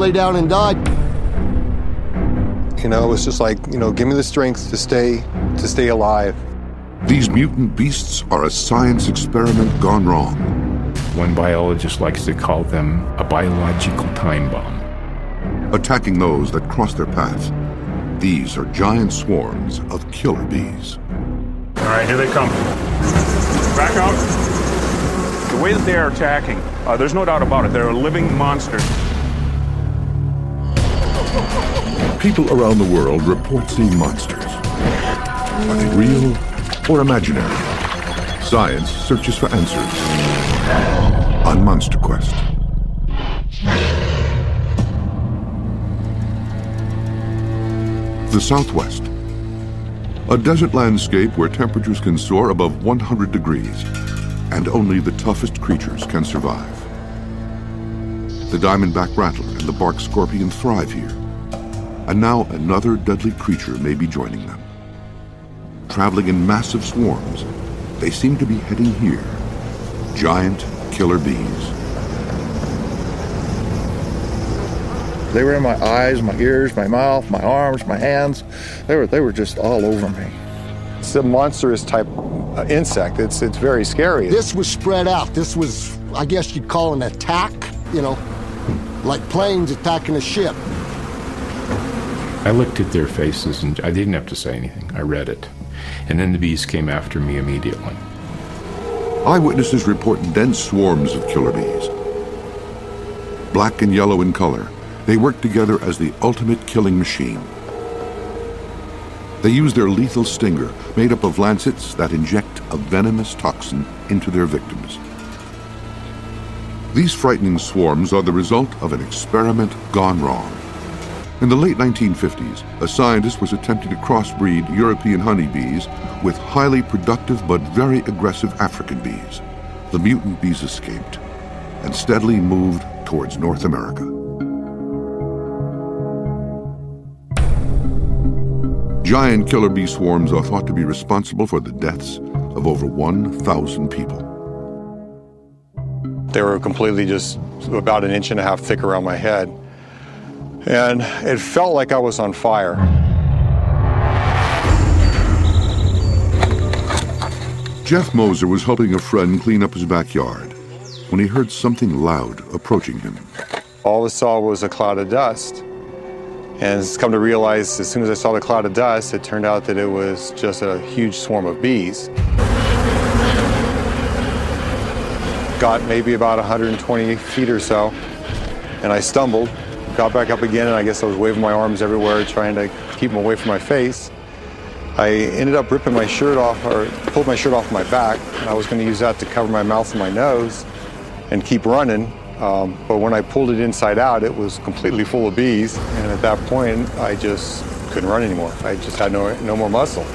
lay down and die. You know, it was just like, you know, give me the strength to stay, to stay alive. These mutant beasts are a science experiment gone wrong. One biologist likes to call them a biological time bomb. Attacking those that cross their path. These are giant swarms of killer bees. All right, here they come. Back out. The way that they are attacking, uh, there's no doubt about it. They're a living monster. People around the world report seeing monsters. Are they real or imaginary? Science searches for answers on Monster Quest. The Southwest. A desert landscape where temperatures can soar above 100 degrees, and only the toughest creatures can survive. The diamondback rattler and the bark scorpion thrive here. And now another deadly creature may be joining them. Traveling in massive swarms, they seem to be heading here. Giant killer bees. They were in my eyes, my ears, my mouth, my arms, my hands. They were, they were just all over me. It's a monstrous type uh, insect. It's, it's very scary. This was spread out. This was, I guess you'd call an attack, you know, like planes attacking a ship. I looked at their faces and I didn't have to say anything. I read it. And then the bees came after me immediately. Eyewitnesses report dense swarms of killer bees. Black and yellow in color, they work together as the ultimate killing machine. They use their lethal stinger, made up of lancets that inject a venomous toxin into their victims. These frightening swarms are the result of an experiment gone wrong. In the late 1950s, a scientist was attempting to crossbreed European honeybees with highly productive but very aggressive African bees. The mutant bees escaped and steadily moved towards North America. Giant killer bee swarms are thought to be responsible for the deaths of over 1,000 people. They were completely just about an inch and a half thick around my head. And it felt like I was on fire. Jeff Moser was helping a friend clean up his backyard when he heard something loud approaching him. All I saw was a cloud of dust. And it's come to realize as soon as I saw the cloud of dust, it turned out that it was just a huge swarm of bees. Got maybe about 120 feet or so, and I stumbled, got back up again, and I guess I was waving my arms everywhere, trying to keep them away from my face. I ended up ripping my shirt off, or pulled my shirt off my back, and I was going to use that to cover my mouth and my nose and keep running. Um, but when I pulled it inside out, it was completely full of bees. And at that point, I just couldn't run anymore. I just had no, no more muscle.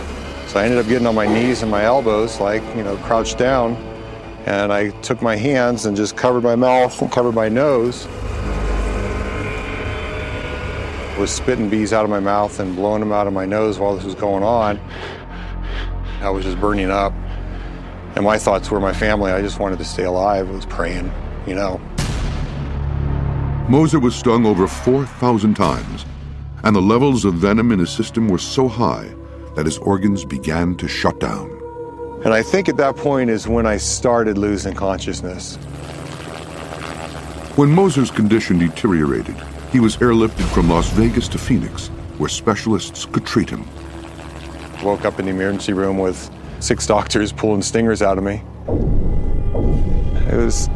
So I ended up getting on my knees and my elbows, like, you know, crouched down. And I took my hands and just covered my mouth and covered my nose. I was spitting bees out of my mouth and blowing them out of my nose while this was going on. I was just burning up. And my thoughts were my family. I just wanted to stay alive. I was praying, you know. Moser was stung over 4,000 times, and the levels of venom in his system were so high that his organs began to shut down. And I think at that point is when I started losing consciousness. When Moser's condition deteriorated, he was airlifted from Las Vegas to Phoenix, where specialists could treat him. Woke up in the emergency room with six doctors pulling stingers out of me. It was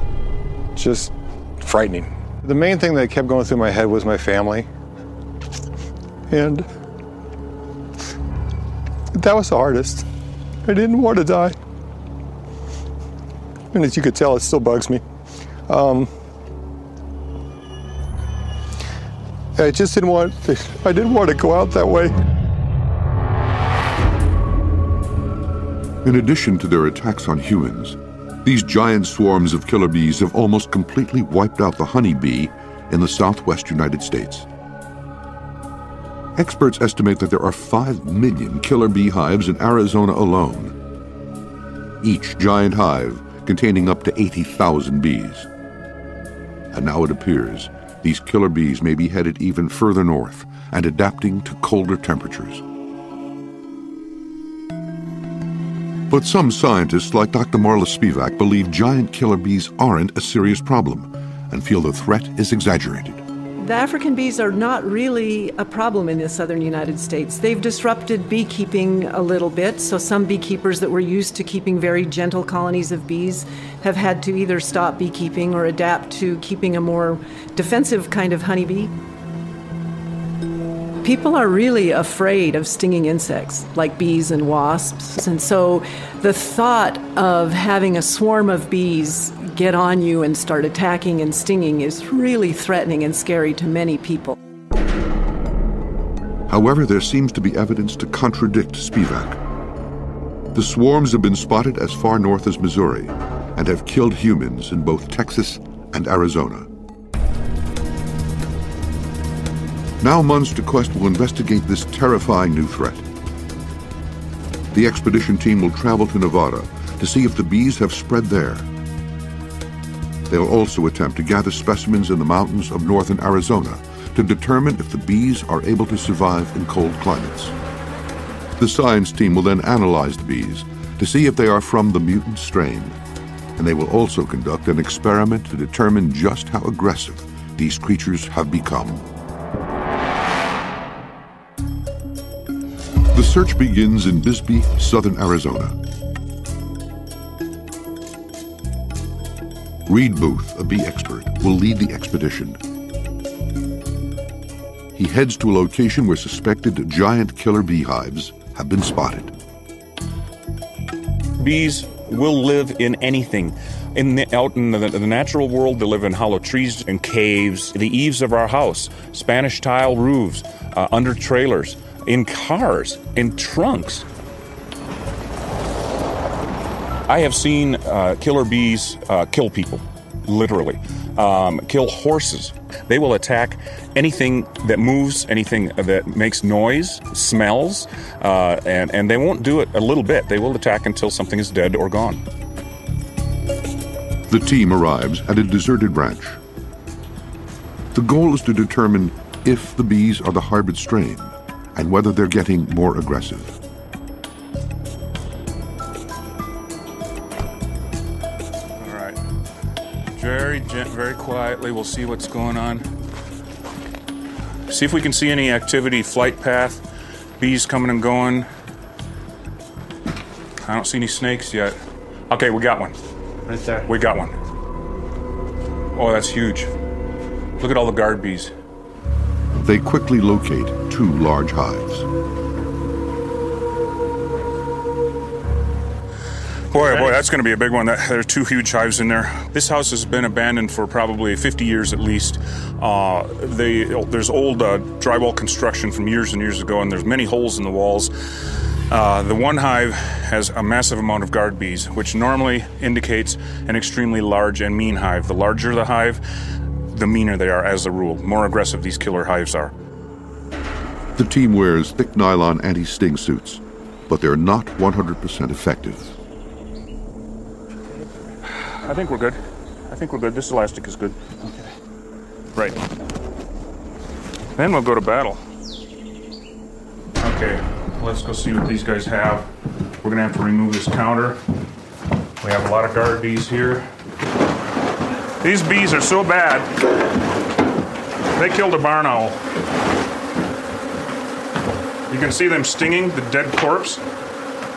just frightening. The main thing that kept going through my head was my family. And that was the hardest. I didn't want to die. And as you could tell, it still bugs me. Um, I just didn't want, I didn't want to go out that way. In addition to their attacks on humans, these giant swarms of killer bees have almost completely wiped out the honeybee in the southwest United States. Experts estimate that there are 5 million killer bee hives in Arizona alone, each giant hive containing up to 80,000 bees. And now it appears these killer bees may be headed even further north and adapting to colder temperatures. But some scientists, like Dr. Marla Spivak, believe giant killer bees aren't a serious problem and feel the threat is exaggerated. The African bees are not really a problem in the southern United States. They've disrupted beekeeping a little bit, so some beekeepers that were used to keeping very gentle colonies of bees have had to either stop beekeeping or adapt to keeping a more defensive kind of honeybee. People are really afraid of stinging insects like bees and wasps. And so the thought of having a swarm of bees get on you and start attacking and stinging is really threatening and scary to many people. However, there seems to be evidence to contradict Spivak. The swarms have been spotted as far north as Missouri and have killed humans in both Texas and Arizona. Now Monster Quest will investigate this terrifying new threat. The expedition team will travel to Nevada to see if the bees have spread there. They'll also attempt to gather specimens in the mountains of northern Arizona to determine if the bees are able to survive in cold climates. The science team will then analyze the bees to see if they are from the mutant strain, and they will also conduct an experiment to determine just how aggressive these creatures have become. The search begins in Bisbee, southern Arizona. Reed Booth, a bee expert, will lead the expedition. He heads to a location where suspected giant killer beehives have been spotted. Bees will live in anything. In the, out in the, the natural world, they live in hollow trees and caves, the eaves of our house, Spanish tile roofs, uh, under trailers in cars, in trunks. I have seen uh, killer bees uh, kill people, literally, um, kill horses. They will attack anything that moves, anything that makes noise, smells, uh, and, and they won't do it a little bit. They will attack until something is dead or gone. The team arrives at a deserted ranch. The goal is to determine if the bees are the hybrid strain and whether they're getting more aggressive. All right. Very, very quietly, we'll see what's going on. See if we can see any activity, flight path, bees coming and going. I don't see any snakes yet. Okay, we got one. Right there. We got one. Oh, that's huge. Look at all the guard bees. They quickly locate two large hives. Boy, boy, that's going to be a big one. There are two huge hives in there. This house has been abandoned for probably 50 years at least. Uh, they, there's old uh, drywall construction from years and years ago, and there's many holes in the walls. Uh, the one hive has a massive amount of guard bees, which normally indicates an extremely large and mean hive. The larger the hive, the meaner they are as a rule. More aggressive these killer hives are. The team wears thick nylon anti-sting suits, but they're not 100% effective. I think we're good. I think we're good. This elastic is good. Okay. Right. Then we'll go to battle. Okay, let's go see what these guys have. We're gonna have to remove this counter. We have a lot of guard bees here. These bees are so bad, they killed a barn owl. You can see them stinging the dead corpse.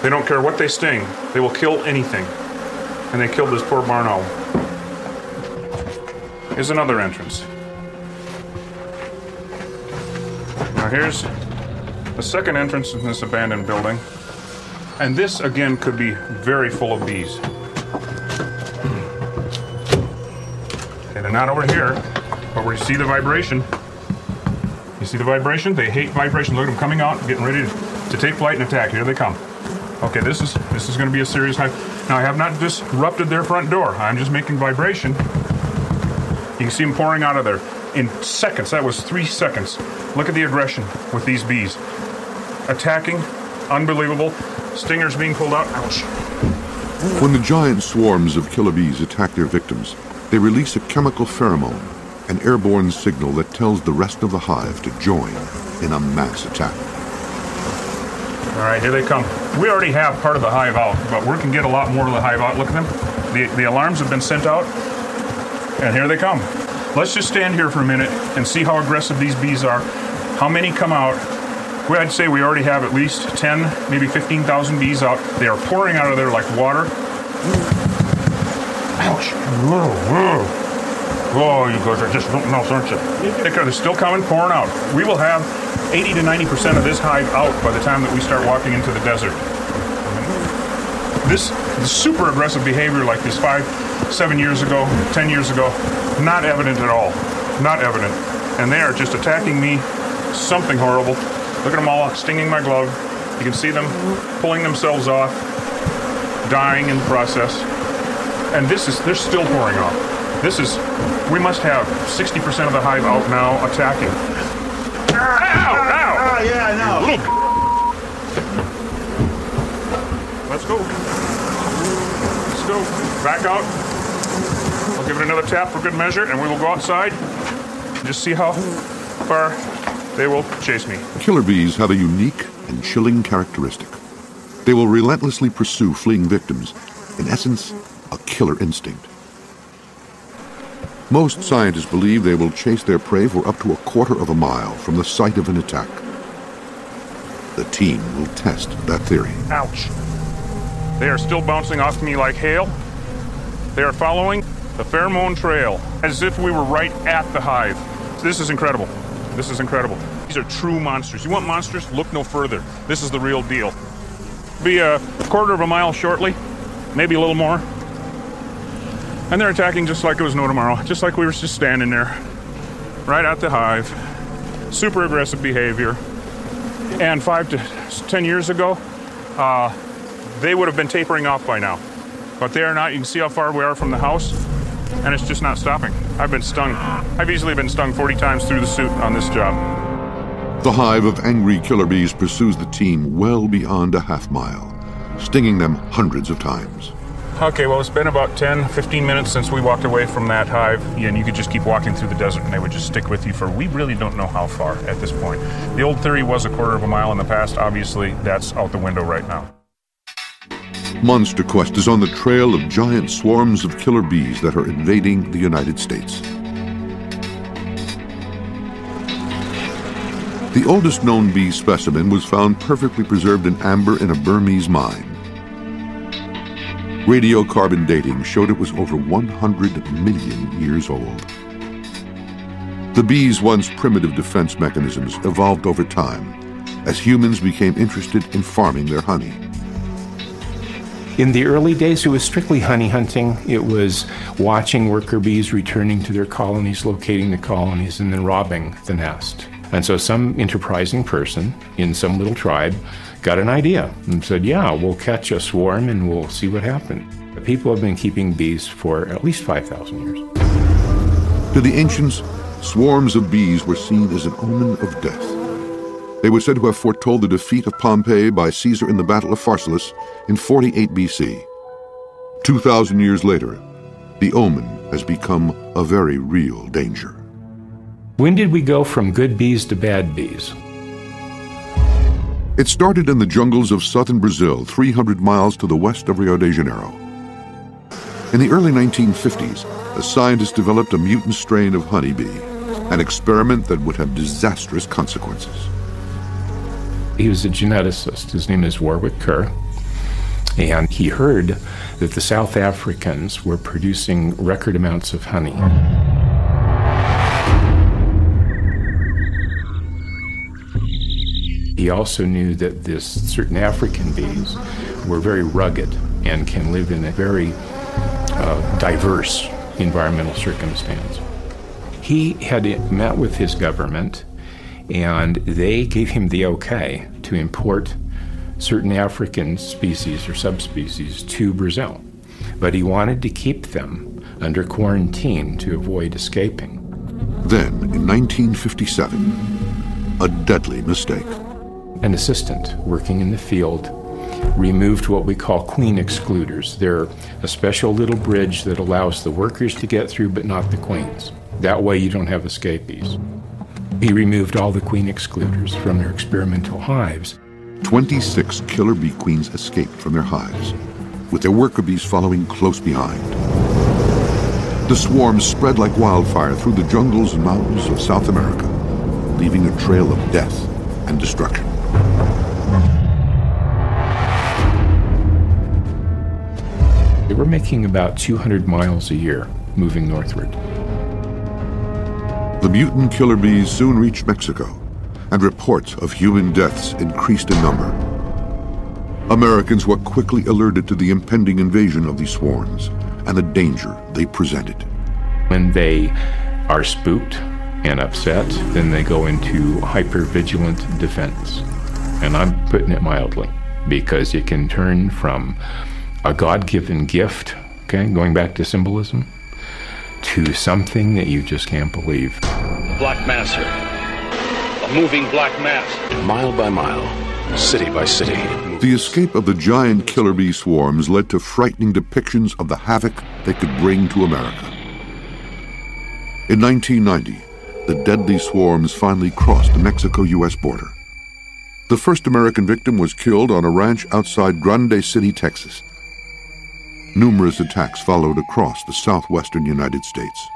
They don't care what they sting, they will kill anything. And they killed this poor barn owl. Here's another entrance. Now here's the second entrance in this abandoned building. And this again could be very full of bees. Not over here, but we see the vibration. You see the vibration? They hate vibration. Look at them coming out, getting ready to, to take flight and attack. Here they come. Okay, this is this is going to be a serious hive. Now I have not disrupted their front door. I'm just making vibration. You can see them pouring out of there in seconds. That was three seconds. Look at the aggression with these bees. Attacking, unbelievable. Stingers being pulled out. Ouch. When the giant swarms of killer bees attack their victims, they release a chemical pheromone an airborne signal that tells the rest of the hive to join in a mass attack. All right, here they come. We already have part of the hive out, but we can get a lot more of the hive out. Look at them. The, the alarms have been sent out, and here they come. Let's just stand here for a minute and see how aggressive these bees are. How many come out? I'd say we already have at least 10, maybe 15,000 bees out. They are pouring out of there like water. Whoa, oh, you guys are just something else, aren't you? They're still coming, pouring out. We will have 80 to 90% of this hive out by the time that we start walking into the desert. This, this super aggressive behavior like this five, seven years ago, 10 years ago, not evident at all. Not evident. And they are just attacking me. Something horrible. Look at them all stinging my glove. You can see them pulling themselves off, dying in the process. And this is, they're still pouring off. This is, we must have 60% of the hive out now attacking. Ow! Ow! Oh, yeah, I know. Little Let's go. Let's go. Back out. I'll give it another tap for good measure, and we will go outside and just see how far they will chase me. Killer bees have a unique and chilling characteristic. They will relentlessly pursue fleeing victims, in essence, a killer instinct. Most scientists believe they will chase their prey for up to a quarter of a mile from the site of an attack. The team will test that theory. Ouch. They are still bouncing off me like hail. They are following the pheromone trail as if we were right at the hive. This is incredible. This is incredible. These are true monsters. You want monsters? Look no further. This is the real deal. Be a quarter of a mile shortly, maybe a little more. And they're attacking just like it was no tomorrow, just like we were just standing there, right at the hive. Super aggressive behavior. And five to ten years ago, uh, they would have been tapering off by now. But they are not. You can see how far we are from the house, and it's just not stopping. I've been stung. I've easily been stung 40 times through the suit on this job. The hive of angry killer bees pursues the team well beyond a half mile, stinging them hundreds of times. Okay, well, it's been about 10, 15 minutes since we walked away from that hive, and you could just keep walking through the desert and they would just stick with you for we really don't know how far at this point. The old theory was a quarter of a mile in the past. Obviously, that's out the window right now. Monster Quest is on the trail of giant swarms of killer bees that are invading the United States. The oldest known bee specimen was found perfectly preserved in amber in a Burmese mine. Radiocarbon dating showed it was over 100 million years old. The bee's once primitive defense mechanisms evolved over time as humans became interested in farming their honey. In the early days, it was strictly honey hunting. It was watching worker bees returning to their colonies, locating the colonies, and then robbing the nest. And so, some enterprising person in some little tribe got an idea and said, Yeah, we'll catch a swarm and we'll see what happens. People have been keeping bees for at least 5,000 years. To the ancients, swarms of bees were seen as an omen of death. They were said to have foretold the defeat of Pompey by Caesar in the Battle of Pharsalus in 48 BC. 2,000 years later, the omen has become a very real danger. When did we go from good bees to bad bees? It started in the jungles of southern Brazil, 300 miles to the west of Rio de Janeiro. In the early 1950s, a scientist developed a mutant strain of honeybee, an experiment that would have disastrous consequences. He was a geneticist. His name is Warwick Kerr. And he heard that the South Africans were producing record amounts of honey. He also knew that this certain African bees were very rugged and can live in a very uh, diverse environmental circumstance. He had met with his government and they gave him the okay to import certain African species or subspecies to Brazil. But he wanted to keep them under quarantine to avoid escaping. Then, in 1957, a deadly mistake. An assistant working in the field removed what we call queen excluders. They're a special little bridge that allows the workers to get through, but not the queens. That way, you don't have escapees. He removed all the queen excluders from their experimental hives. 26 killer bee queens escaped from their hives, with their worker bees following close behind. The swarms spread like wildfire through the jungles and mountains of South America, leaving a trail of death and destruction. They were making about 200 miles a year moving northward. The mutant killer bees soon reached Mexico, and reports of human deaths increased in number. Americans were quickly alerted to the impending invasion of these swarms and the danger they presented. When they are spooked and upset, then they go into hypervigilant defense. And I'm putting it mildly because it can turn from a God given gift, okay, going back to symbolism, to something that you just can't believe. Black Mass here. A moving black mass. Mile by mile, city by city. The escape of the giant killer bee swarms led to frightening depictions of the havoc they could bring to America. In 1990, the deadly swarms finally crossed the Mexico U.S. border. The first American victim was killed on a ranch outside Grande City, Texas. Numerous attacks followed across the southwestern United States.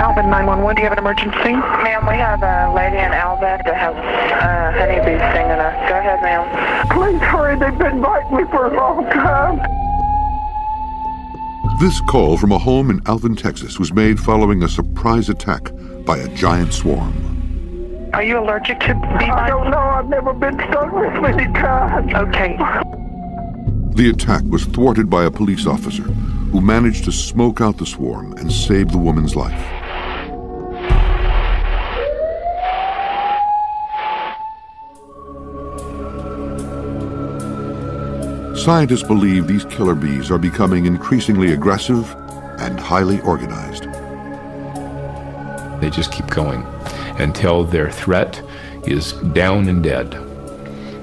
Alvin 911, do you have an emergency? Ma'am, we have a lady in Alvin that has uh, honeybees stinging her. Go ahead, ma'am. Please hurry, they've been biting me for a long time. This call from a home in Alvin, Texas was made following a surprise attack by a giant swarm. Are you allergic to bee bites? I don't know. I've never been stung this many times. Okay. The attack was thwarted by a police officer who managed to smoke out the swarm and save the woman's life. Scientists believe these killer bees are becoming increasingly aggressive and highly organized. They just keep going until their threat is down and dead.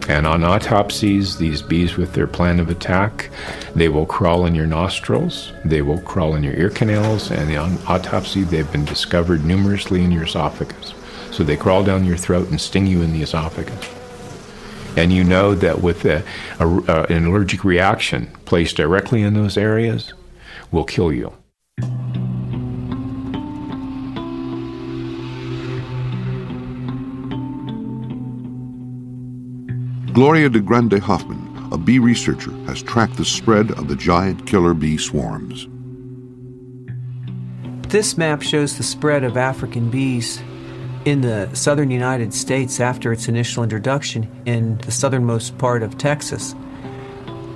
And on autopsies, these bees with their plan of attack, they will crawl in your nostrils, they will crawl in your ear canals, and on autopsy, they've been discovered numerously in your esophagus. So they crawl down your throat and sting you in the esophagus. And you know that with a, a, an allergic reaction placed directly in those areas will kill you. Gloria DeGrandi-Hoffman, a bee researcher, has tracked the spread of the giant killer bee swarms. This map shows the spread of African bees in the southern United States after its initial introduction in the southernmost part of Texas.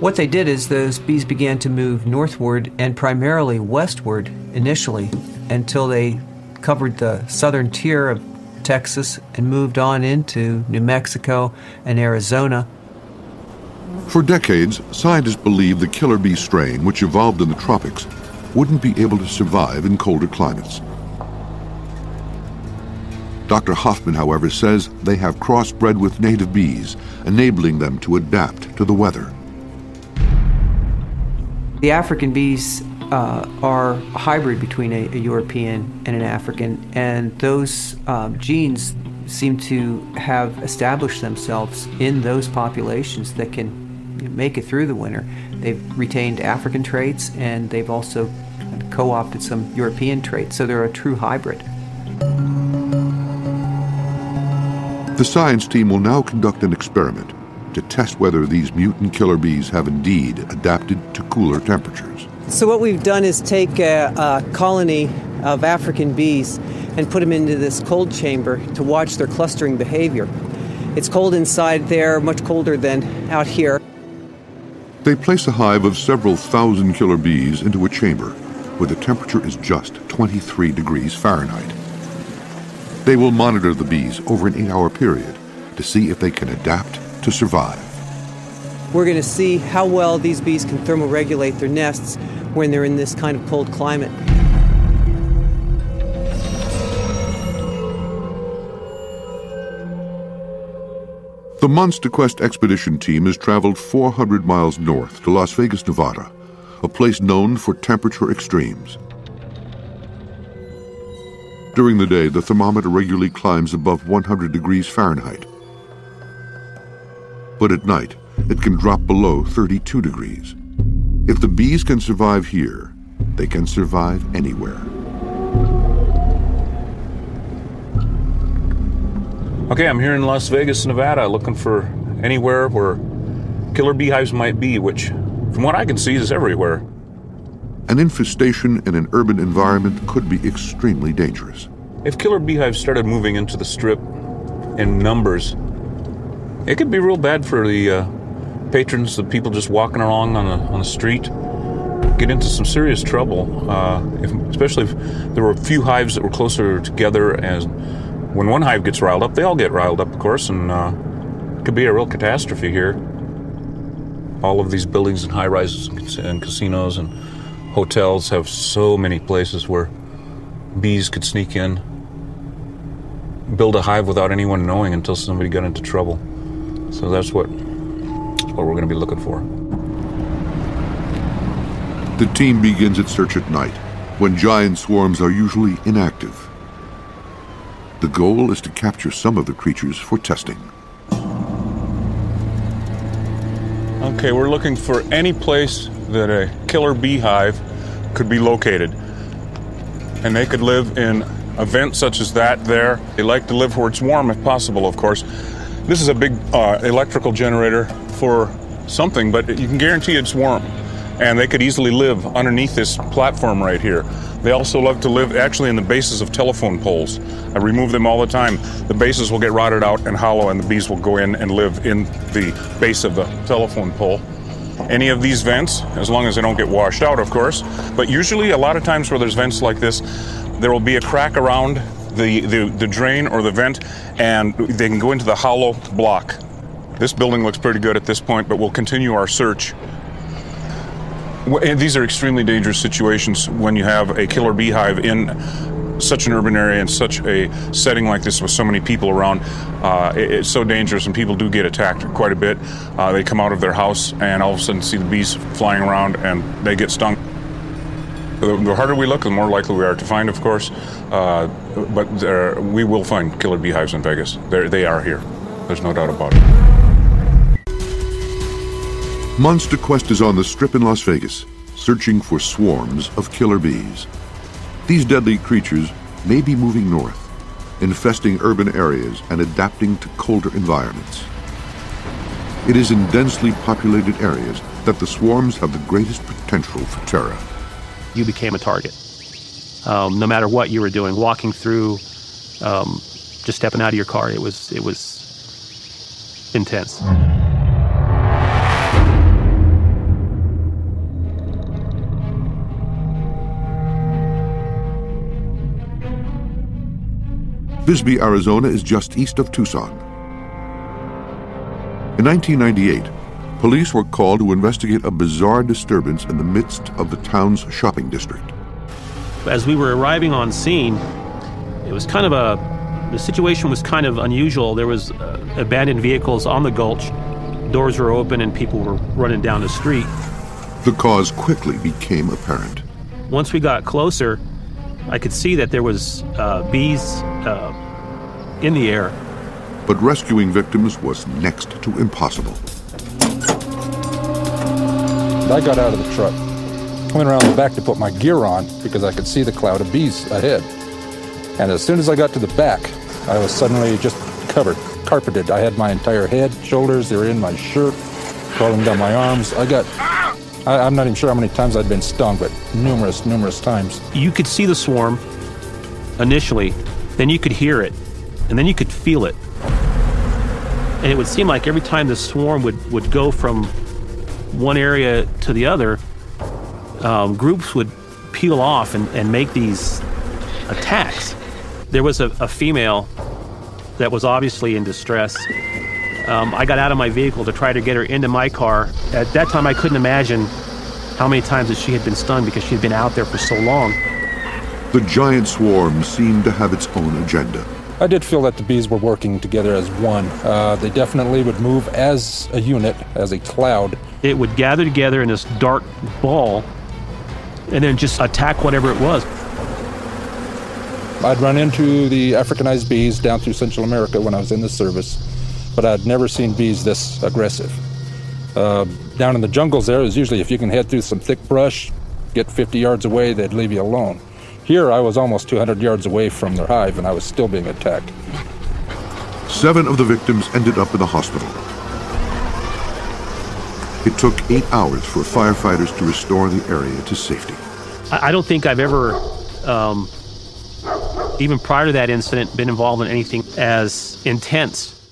What they did is those bees began to move northward and primarily westward initially until they covered the southern tier of Texas and moved on into New Mexico and Arizona. For decades, scientists believed the killer bee strain, which evolved in the tropics, wouldn't be able to survive in colder climates. Dr. Hoffman, however, says they have crossbred with native bees, enabling them to adapt to the weather. The African bees uh, are a hybrid between a, a, European and an African, and those um, genes seem to have established themselves in those populations that can make it through the winter. They've retained African traits and they've also co opted some European traits, so they're a true hybrid. The science team will now conduct an experiment to test whether these mutant killer bees have indeed adapted to cooler temperatures. So, what we've done is take a, a colony of African bees and put them into this cold chamber to watch their clustering behavior. It's cold inside there, much colder than out here. They place a hive of several thousand killer bees into a chamber where the temperature is just 23 degrees Fahrenheit. They will monitor the bees over an eight hour period to see if they can adapt to survive. We're going to see how well these bees can thermoregulate their nests when they're in this kind of cold climate. The Monster Quest expedition team has traveled 400 miles north to Las Vegas, Nevada, a place known for temperature extremes. During the day, the thermometer regularly climbs above 100 degrees Fahrenheit. But at night, it can drop below 32 degrees. If the bees can survive here, they can survive anywhere. Okay, I'm here in Las Vegas, Nevada, looking for anywhere where killer beehives might be, which, from what I can see, is everywhere. An infestation in an urban environment could be extremely dangerous. If killer beehives started moving into the strip in numbers, it could be real bad for the uh, patrons, the people just walking along on the, on the street. Get into some serious trouble, uh, if, especially if there were a few hives that were closer together. and when one hive gets riled up, they all get riled up, of course, and uh, it could be a real catastrophe here. All of these buildings and high rises and casinos and hotels have so many places where bees could sneak in, build a hive without anyone knowing until somebody got into trouble. So that's what, what we're going to be looking for. The team begins its search at night, when giant swarms are usually inactive. The goal is to capture some of the creatures for testing. Okay, we're looking for any place that a killer beehive could be located. And they could live in events such as that there. They like to live where it's warm if possible, of course. This is a big uh, electrical generator for something, but you can guarantee it's warm. And they could easily live underneath this platform right here. They also love to live actually in the bases of telephone poles. I remove them all the time. The bases will get rotted out and hollow, and the bees will go in and live in the base of the telephone pole. Any of these vents, as long as they don't get washed out, of course. But usually, a lot of times where there's vents like this, there will be a crack around the, the, the drain or the vent, and they can go into the hollow block. This building looks pretty good at this point, but we'll continue our search these are extremely dangerous situations when you have a killer beehive in such an urban area and such a setting like this with so many people around. Uh, it, it's so dangerous, and people do get attacked quite a bit. Uh, they come out of their house and all of a sudden see the bees flying around and they get stung. The, the harder we look, the more likely we are to find, of course. Uh, but there, we will find killer beehives in Vegas. They're, they are here. There's no doubt about it. Monster Quest is on the Strip in Las Vegas, searching for swarms of killer bees. These deadly creatures may be moving north, infesting urban areas and adapting to colder environments. It is in densely populated areas that the swarms have the greatest potential for terror. You became a target. Um, no matter what you were doing, walking through, um, just stepping out of your car, it was it was intense. Bisbee, Arizona is just east of Tucson. In 1998, police were called to investigate a bizarre disturbance in the midst of the town's shopping district. As we were arriving on scene, it was kind of a the situation was kind of unusual. There was uh, abandoned vehicles on the gulch. Doors were open and people were running down the street. The cause quickly became apparent. Once we got closer, I could see that there was uh, bees uh, in the air. But rescuing victims was next to impossible. I got out of the truck, went around the back to put my gear on because I could see the cloud of bees ahead. And as soon as I got to the back, I was suddenly just covered, carpeted. I had my entire head, shoulders, they were in my shirt, crawling down my arms. I got I, am not even sure how many times I'd been stung, but numerous, numerous times. You could see the swarm initially, then you could hear it, and then you could feel it. And it would seem like every time the swarm would, would go from one area to the other, um, groups would peel off and, and make these attacks. There was a, a female that was obviously in distress um, I got out of my vehicle to try to get her into my car. At that time, I couldn't imagine how many times that she had been stung because she had been out there for so long. The giant swarm seemed to have its own agenda. I did feel that the bees were working together as one. Uh, they definitely would move as a unit, as a cloud. It would gather together in this dark ball and then just attack whatever it was. I'd run into the Africanized bees down through Central America when I was in the service, but I'd never seen bees this aggressive. Uh, down in the jungles, there is usually if you can head through some thick brush, get 50 yards away, they'd leave you alone. Here, I was almost 200 yards away from their hive, and I was still being attacked. Seven of the victims ended up in the hospital. It took eight hours for firefighters to restore the area to safety. I don't think I've ever, um, even prior to that incident, been involved in anything as intense.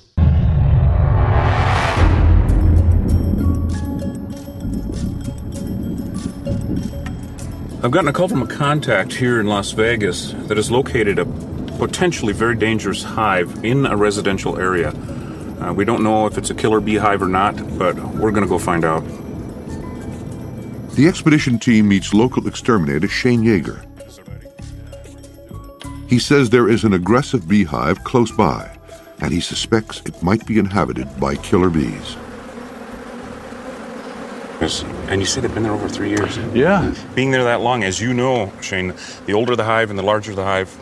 I've gotten a call from a contact here in Las Vegas that has located a potentially very dangerous hive in a residential area. Uh, we don't know if it's a killer beehive or not, but we're going to go find out. The expedition team meets local exterminator Shane Yeager. He says there is an aggressive beehive close by, and he suspects it might be inhabited by killer bees. And you say they've been there over three years. Yeah. Being there that long, as you know, Shane, the older the hive and the larger the hive,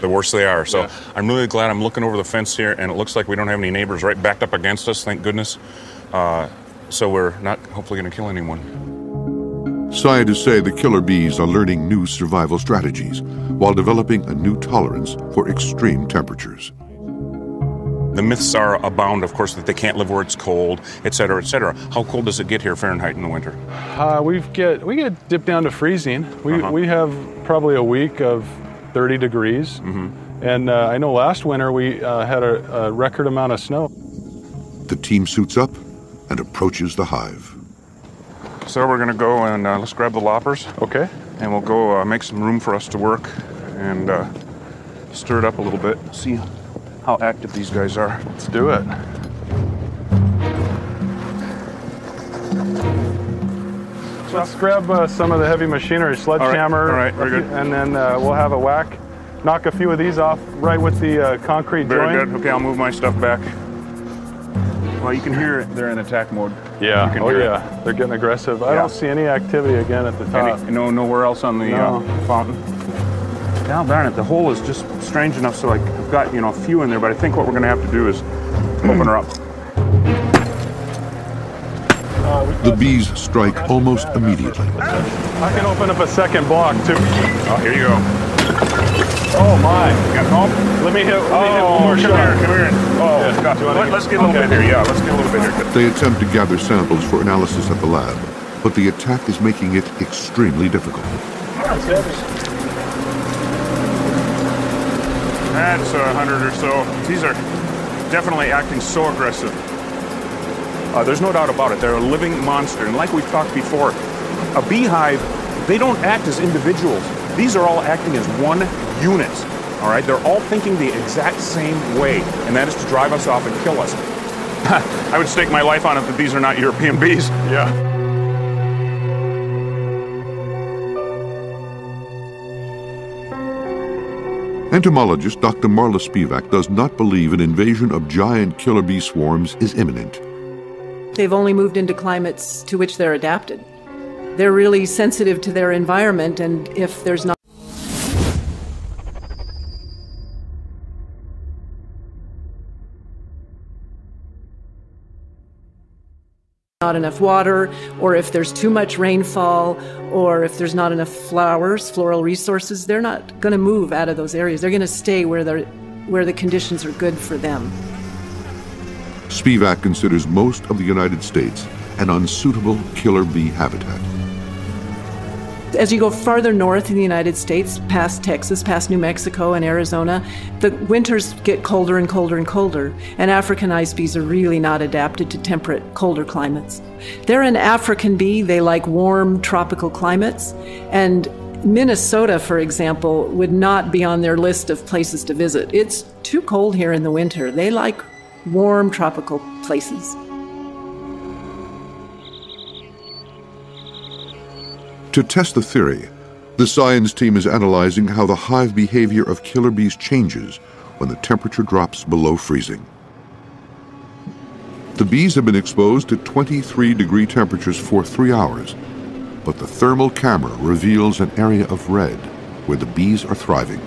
the worse they are. So Yeah. I'm really glad I'm looking over the fence here, and it looks like we don't have any neighbors right backed up against us, thank goodness. Uh, so we're not hopefully going to kill anyone. Scientists say the killer bees are learning new survival strategies while developing a new tolerance for extreme temperatures. The myths are abound, of course, that they can't live where it's cold, et cetera, et cetera. How cold does it get here Fahrenheit in the winter? Uh, we get we get dipped down to freezing. We Uh-huh. we have probably a week of 30 degrees, Mm-hmm. and uh, I know last winter we uh, had a, a record amount of snow. The team suits up and approaches the hive. So we're going to go and uh, let's grab the loppers. Okay. And we'll go uh, make some room for us to work and uh, stir it up a little bit. See how active these guys are. Let's do it. So Let's grab uh, some of the heavy machinery, sledgehammer, all right, a very few- and then uh, we'll have a whack, knock a few of these off right with the uh, concrete Very joint. good. Okay, I'll move my stuff back. Well, you can hear it. They're in attack mode. Yeah. You can Oh hear it. yeah. They're getting aggressive. I don't see any activity again at the top. Any, no, nowhere else on the No. uh, fountain. Now, darn it, the hole is just strange enough so I've got, you know, a few in there, but I think what we're going to have to do is hmm. open her up. The bees strike almost immediately. I can open up a second block too. Oh, here you go. Oh my! Got home? Let me hit. Let me hit Oh, one more come shot. here, come here. Oh, Yeah. God. You wanna Let, get- us get a little okay. bit here. Yeah, let's get a little bit here. They attempt to gather samples for analysis at the lab, but the attack is making it extremely difficult. That's a hundred or so. These are definitely acting so aggressive. Uh, there's no doubt about it. They're a living monster. And like we've talked before, a beehive, they don't act as individuals. These are all acting as one unit. All right? They're all thinking the exact same way, and that is to drive us off and kill us. I would stake my life on it that these are not European bees. Yeah. Entomologist Dr. Marla Spivak does not believe an invasion of giant killer bee swarms is imminent. They've only moved into climates to which they're adapted. They're really sensitive to their environment, and if there's not not enough water, or if there's too much rainfall, or if there's not enough flowers, floral resources, they're not going to move out of those areas. They're going to stay where they're where the conditions are good for them. Spivak considers most of the United States an unsuitable killer bee habitat. As you go farther north in the United States, past Texas, past New Mexico and Arizona, the winters get colder and colder and colder, and Africanized bees are really not adapted to temperate, colder climates. They're an African bee, they like warm tropical climates, and Minnesota, for example, would not be on their list of places to visit. It's too cold here in the winter. They like warm tropical places. To test the theory, the science team is analyzing how the hive behavior of killer bees changes when the temperature drops below freezing. The bees have been exposed to 23 degree temperatures for three hours, but the thermal camera reveals an area of red where the bees are thriving.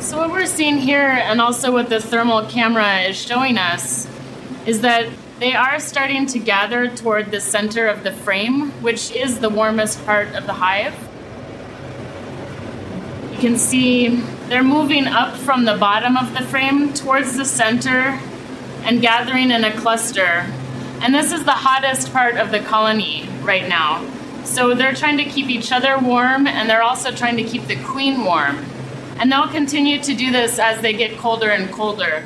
So what we're seeing here, and also what the thermal camera is showing us, is that they are starting to gather toward the center of the frame, which is the warmest part of the hive. You can see they're moving up from the bottom of the frame towards the center and gathering in a cluster. And this is the hottest part of the colony right now. So they're trying to keep each other warm and they're also trying to keep the queen warm. And they'll continue to do this as they get colder and colder.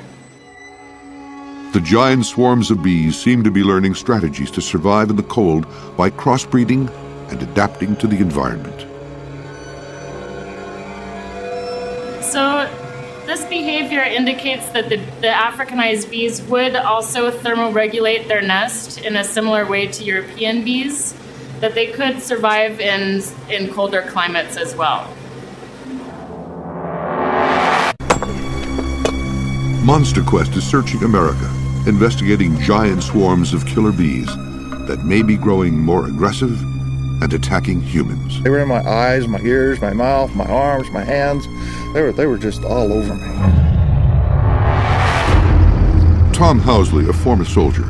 The giant swarms of bees seem to be learning strategies to survive in the cold by crossbreeding and adapting to the environment. So this behavior indicates that the, the Africanized bees would also thermoregulate their nest in a similar way to European bees, that they could survive in, in colder climates as well. Monster Quest is searching America, investigating giant swarms of killer bees that may be growing more aggressive and attacking humans. They were in my eyes, my ears, my mouth, my arms, my hands. They were, they were just all over me. Tom Housley, a former soldier,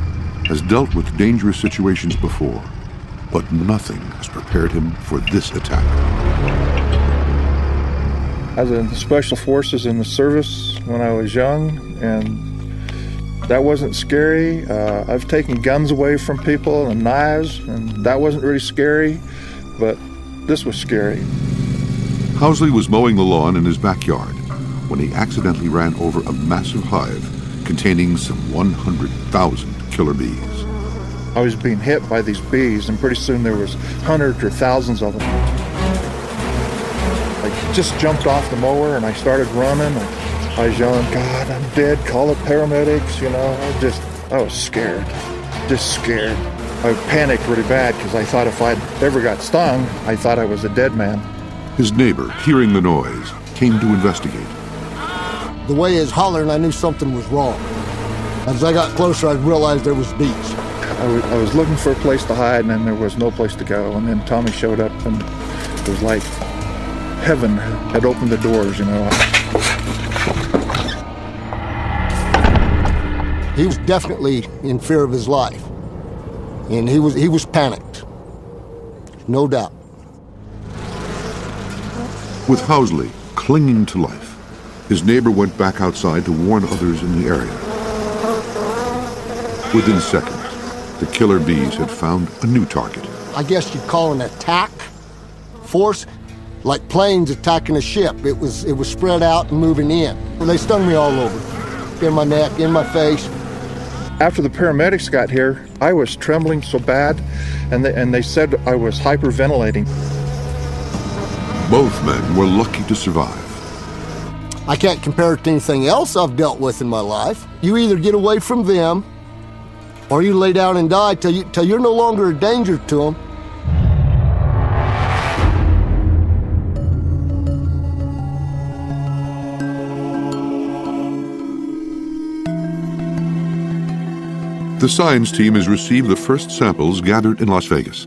has dealt with dangerous situations before, but nothing has prepared him for this attack. I was in the Special Forces in the service when I was young, and that wasn't scary. Uh, I've taken guns away from people and knives, and that wasn't really scary, but this was scary. Housley was mowing the lawn in his backyard when he accidentally ran over a massive hive containing some 100,000 killer bees. I was being hit by these bees, and pretty soon there was hundreds or thousands of them. I just jumped off the mower and I started running. I was yelling, God, I'm dead, call the paramedics, you know. I just, I was scared, just scared. I panicked really bad because I thought if I'd ever got stung, I thought I was a dead man. His neighbor, hearing the noise, came to investigate. The way he was hollering, I knew something was wrong. As I got closer, I realized there was bees. I was, I was looking for a place to hide, and then there was no place to go. And then Tommy showed up, and it was like heaven had opened the doors, you know. He was definitely in fear of his life. And he was he was panicked. No doubt. With Housley clinging to life, his neighbor went back outside to warn others in the area. Within seconds, the killer bees had found a new target. I guess you'd call an attack force, like planes attacking a ship. It was it was spread out and moving in. They stung me all over, in my neck, in my face. After the paramedics got here, I was trembling so bad, and they, and they said I was hyperventilating. Both men were lucky to survive. I can't compare it to anything else I've dealt with in my life. You either get away from them, or you lay down and die till, you, till you're no longer a danger to them. The science team has received the first samples gathered in Las Vegas.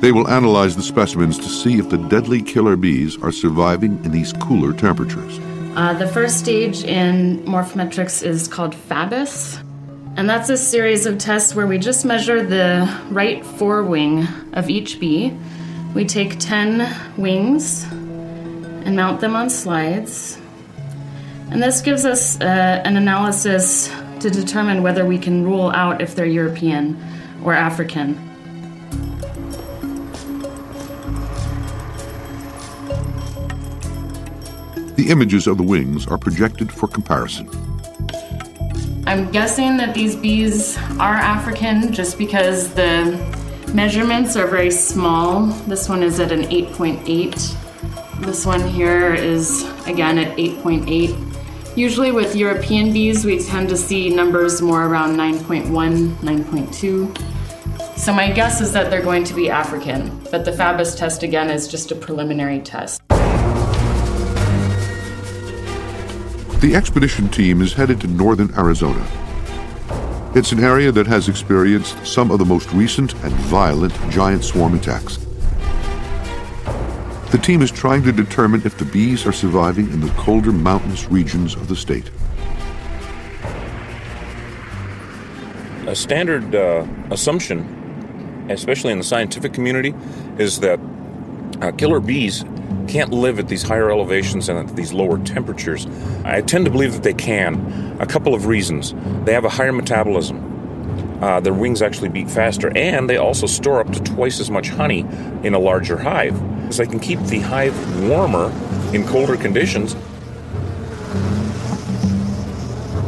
They will analyze the specimens to see if the deadly killer bees are surviving in these cooler temperatures. Uh, the first stage in morphometrics is called FABIS, and that's a series of tests where we just measure the right forewing of each bee. We take 10 wings and mount them on slides. And this gives us uh, an analysis to determine whether we can rule out if they're European or African. The images of the wings are projected for comparison. I'm guessing that these bees are African just because the measurements are very small. This one is at an 8.8. This one here is again at 8.8. Usually with European bees, we tend to see numbers more around 9.1, 9.2. So my guess is that they're going to be African, but the FABIS test again is just a preliminary test. The expedition team is headed to northern Arizona. It's an area that has experienced some of the most recent and violent giant swarm attacks. The team is trying to determine if the bees are surviving in the colder mountainous regions of the state. A standard uh, assumption, especially in the scientific community, is that uh, killer bees can't live at these higher elevations and at these lower temperatures. I tend to believe that they can. A couple of reasons. They have a higher metabolism. Uh, their wings actually beat faster, and they also store up to twice as much honey in a larger hive. So they can keep the hive warmer in colder conditions.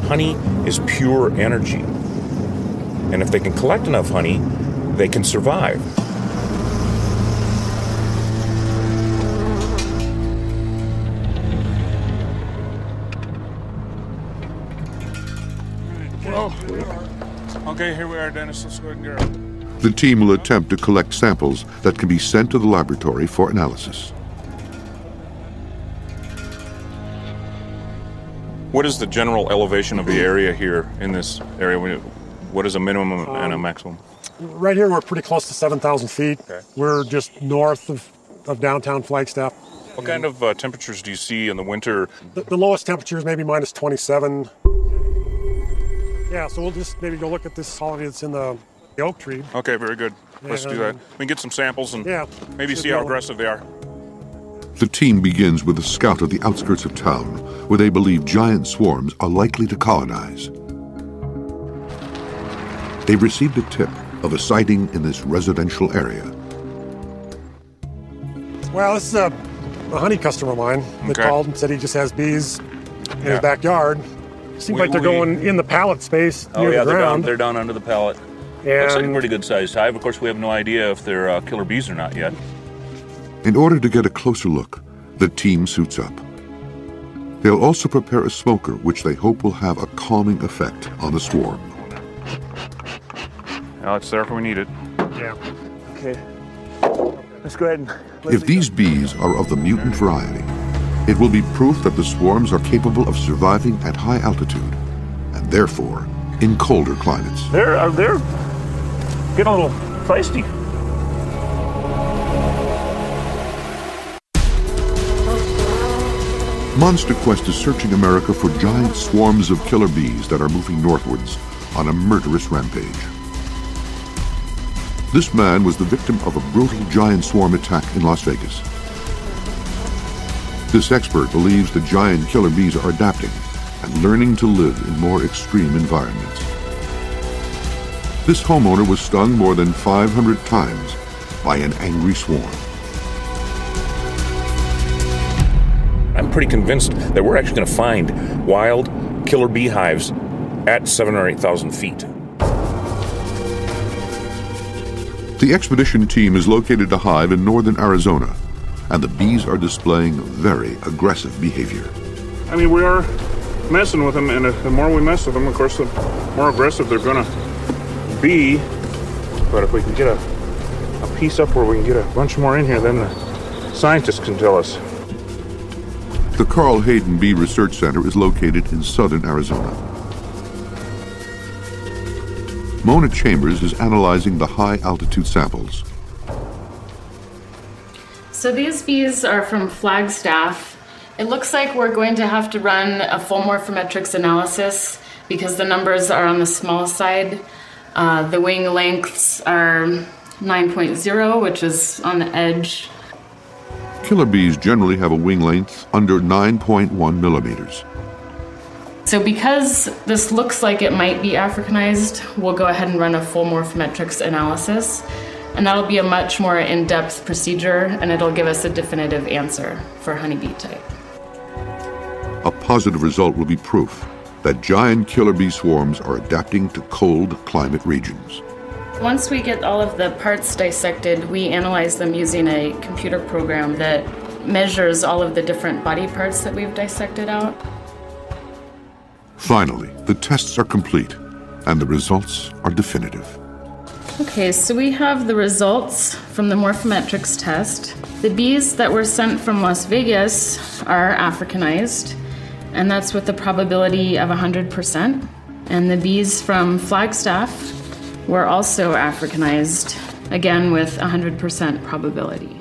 Honey is pure energy. And if they can collect enough honey, they can survive. Okay, here we are, Dennis. Let's go ahead and get her. The team will attempt to collect samples that can be sent to the laboratory for analysis. What is the general elevation of the area here in this area? What is a minimum and a maximum? Right here, we're pretty close to 7,000 feet. Okay. We're just north of, of downtown Flagstaff. What kind of uh, temperatures do you see in the winter? The, the lowest temperature is maybe minus 27. Yeah, so we'll just maybe go look at this colony that's in the, the oak tree. Okay, very good. Let's do um, that. We can get some samples and Yeah. maybe see how aggressive they are. The team begins with a scout of the outskirts of town, where they believe giant swarms are likely to colonize. They've received a tip of a sighting in this residential area. Well, this is a, a honey customer of mine that Okay. called and said he just has bees in Yeah. his backyard. Seems We- like they're we- going in the pallet space Oh near yeah, the they're down. ground. They're down under the pallet. Looks like a pretty good sized hive. Of course, we have no idea if they're uh, killer bees or not yet. In order to get a closer look, the team suits up. They'll also prepare a smoker, which they hope will have a calming effect on the swarm. Now it's there if we need it. Yeah. Okay. Let's go ahead and. If these bees are of the mutant variety, it will be proof that the swarms are capable of surviving at high altitude, and therefore in colder climates. They're uh, they're getting a little feisty. Monster Quest is searching America for giant swarms of killer bees that are moving northwards on a murderous rampage. This man was the victim of a brutal giant swarm attack in Las Vegas. This expert believes the giant killer bees are adapting and learning to live in more extreme environments. This homeowner was stung more than 500 times by an angry swarm. I'm pretty convinced that we're actually going to find wild killer beehives at seven or eight thousand feet. The expedition team has located a hive in northern Arizona, and the bees are displaying very aggressive behavior. I mean, we are messing with them, and the more we mess with them, of course, the more aggressive they're gonna be. But if we can get a, a piece up where we can get a bunch more in here, then the scientists can tell us. The Carl Hayden Bee Research Center is located in southern Arizona. Mona Chambers is analyzing the high altitude samples. So these bees are from Flagstaff. It looks like we're going to have to run a full morphometrics analysis because the numbers are on the small side. Uh, the wing lengths are 9.0, which is on the edge. Killer bees generally have a wing length under 9.1 millimeters. So because this looks like it might be Africanized, we'll go ahead and run a full morphometrics analysis. And that'll be a much more in-depth procedure and it'll give us a definitive answer for honeybee type. A positive result will be proof that giant killer bee swarms are adapting to cold climate regions. Once we get all of the parts dissected, we analyze them using a computer program that measures all of the different body parts that we've dissected out. Finally, the tests are complete, and the results are definitive. Okay, so we have the results from the morphometrics test. The bees that were sent from Las Vegas are Africanized, and that's with the probability of 100%. And the bees from Flagstaff were also Africanized, again with 100% probability.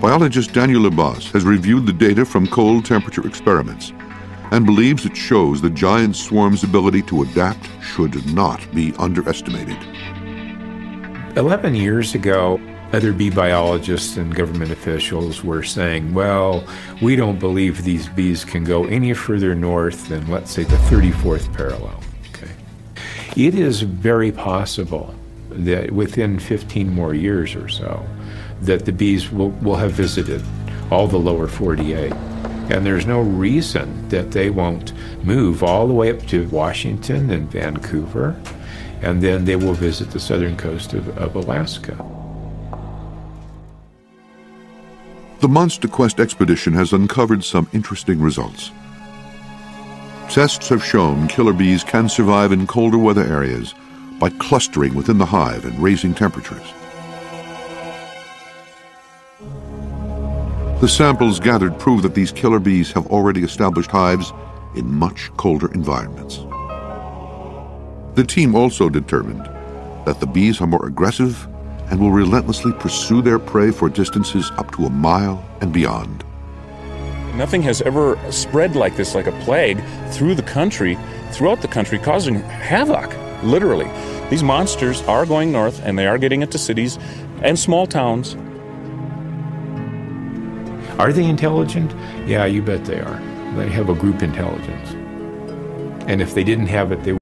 Biologist Daniel Lebas has reviewed the data from cold temperature experiments and believes it shows the giant swarm's ability to adapt should not be underestimated. 11 years ago, other bee biologists and government officials were saying, well, we don't believe these bees can go any further north than, let's say, the 34th parallel. Okay. It is very possible that within 15 more years or so, that the bees will, will have visited all the lower 48. And there's no reason that they won't move all the way up to Washington and Vancouver, and then they will visit the southern coast of, of Alaska. The Monster Quest expedition has uncovered some interesting results. Tests have shown killer bees can survive in colder weather areas by clustering within the hive and raising temperatures. The samples gathered prove that these killer bees have already established hives in much colder environments. The team also determined that the bees are more aggressive and will relentlessly pursue their prey for distances up to a mile and beyond. Nothing has ever spread like this, like a plague, through the country, throughout the country, causing havoc, literally. These monsters are going north and they are getting into cities and small towns are they intelligent? Yeah, you bet they are. They have a group intelligence. And if they didn't have it, they